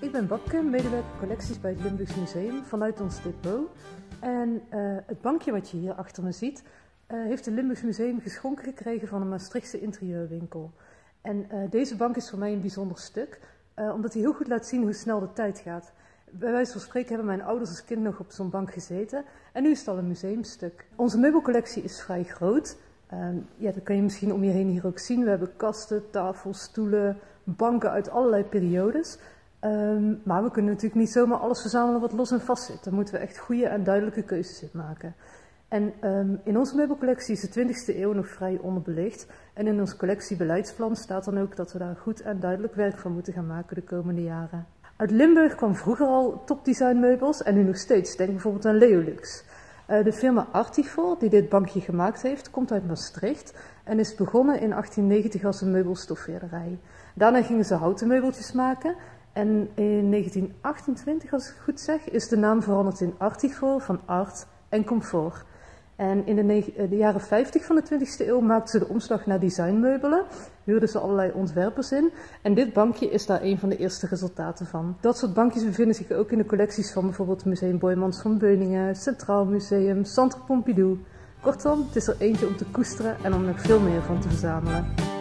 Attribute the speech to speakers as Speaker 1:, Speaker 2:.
Speaker 1: Ik ben Babke, medewerker collecties bij het Limburgs Museum vanuit ons depot. En uh, het bankje wat je hier achter me ziet, uh, heeft het Limburgs Museum geschonken gekregen van een Maastrichtse interieurwinkel. En uh, deze bank is voor mij een bijzonder stuk, omdat hij heel goed laat zien hoe snel de tijd gaat. Bij wijze van spreken hebben mijn ouders als kind nog op zo'n bank gezeten en nu is het al een museumstuk. Onze meubelcollectie is vrij groot. Ehm, ja, dat kan je misschien om je heen hier ook zien. We hebben kasten, tafels, stoelen, banken uit allerlei periodes. Um, maar we kunnen natuurlijk niet zomaar alles verzamelen wat los en vast zit. Daar moeten we echt goede en duidelijke keuzes in maken. En um, in onze meubelcollectie is de 20e eeuw nog vrij onderbelicht. En in ons collectiebeleidsplan staat dan ook dat we daar goed en duidelijk werk van moeten gaan maken de komende jaren. Uit Limburg kwam vroeger al topdesign meubels en nu nog steeds. Denk bijvoorbeeld aan Leolux. Uh, de firma Artifol, die dit bankje gemaakt heeft, komt uit Maastricht en is begonnen in 1890 als een meubelstofveerderij. Daarna gingen ze houten meubeltjes maken en in 1928, als ik goed zeg, is de naam veranderd in Artifol van art en comfort. En in de, eh, jaren 50 van de 20e eeuw maakten ze de omslag naar designmeubelen, huurden ze allerlei ontwerpers in. En dit bankje is daar een van de eerste resultaten van. Dat soort bankjes bevinden zich ook in de collecties van bijvoorbeeld Museum Boymans van Beuningen, Centraal Museum, Centre Pompidou. Kortom, het is er eentje om te koesteren en om nog veel meer van te verzamelen.